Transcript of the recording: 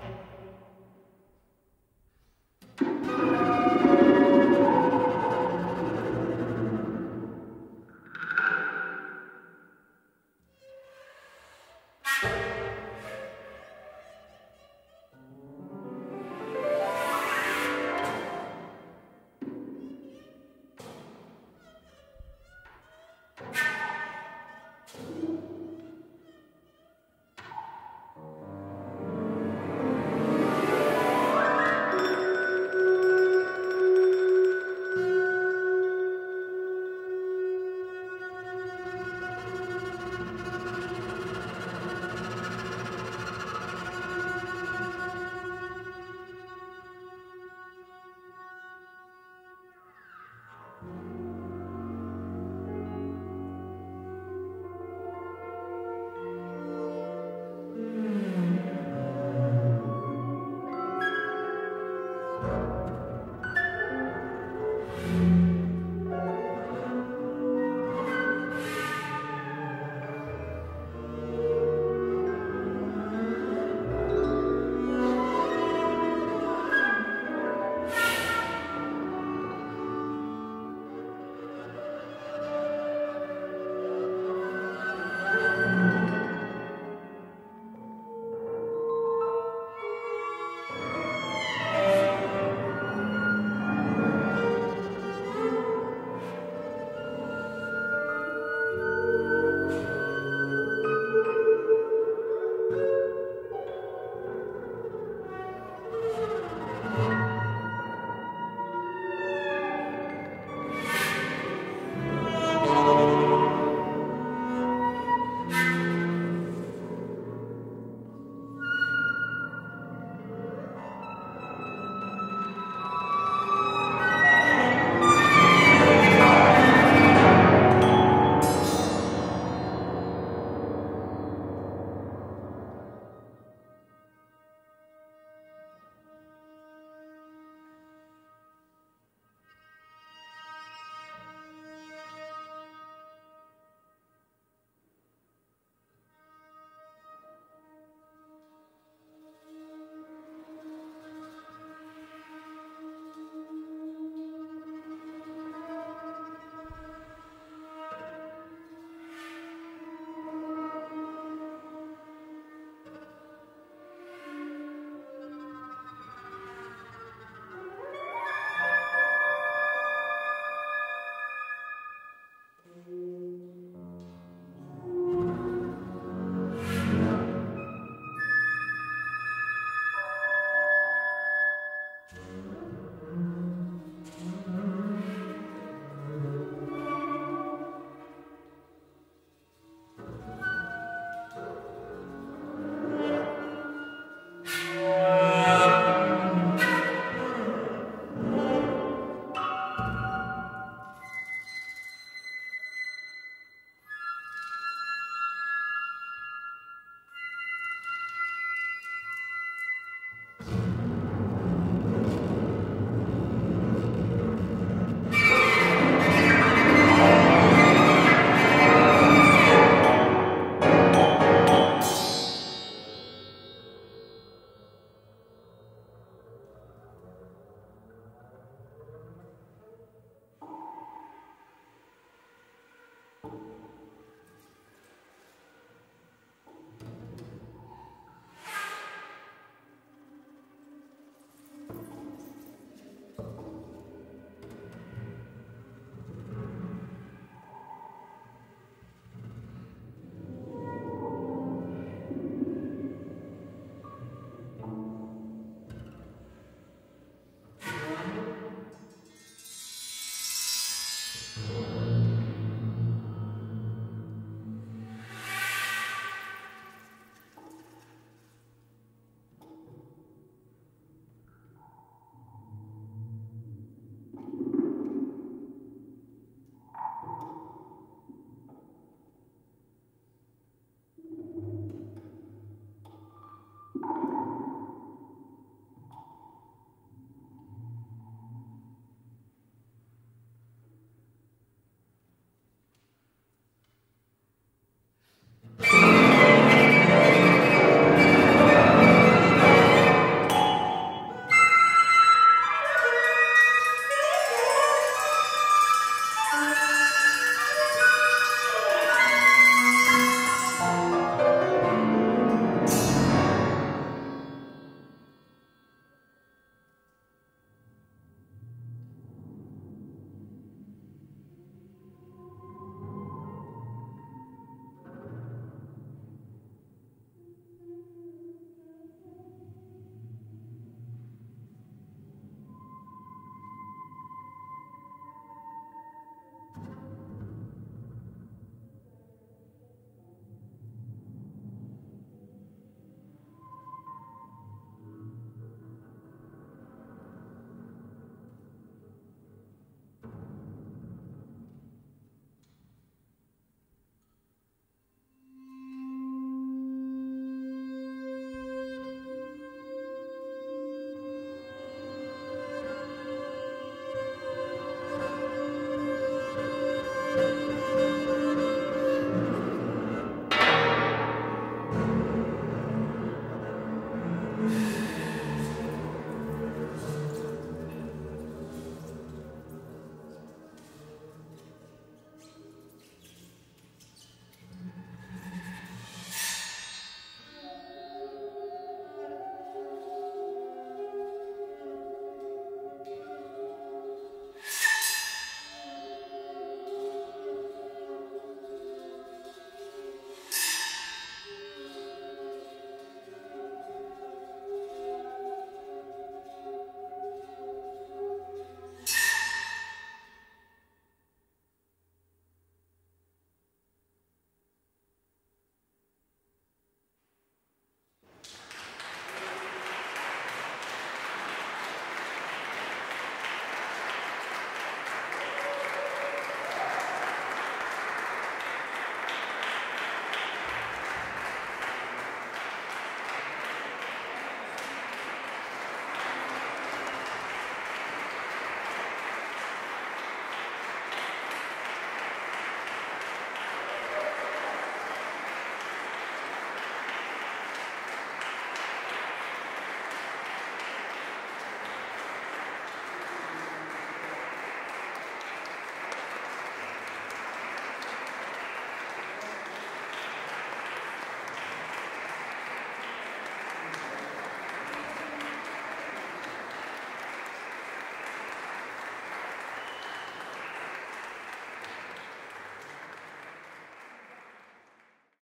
you